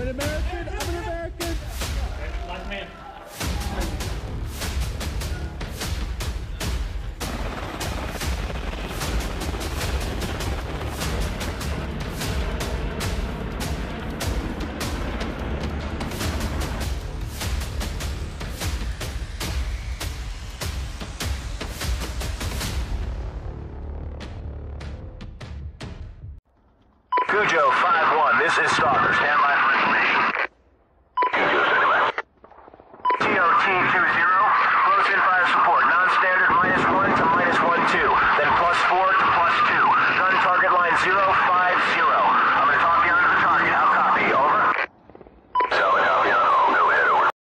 I'm an American. I'm an American. Last man. Cujo 5. This is Stalker. Stand by for information. TOT 20, close in fire support. Non standard minus 1 to minus 1 2, then plus 4 to plus 2. Gun target line 0.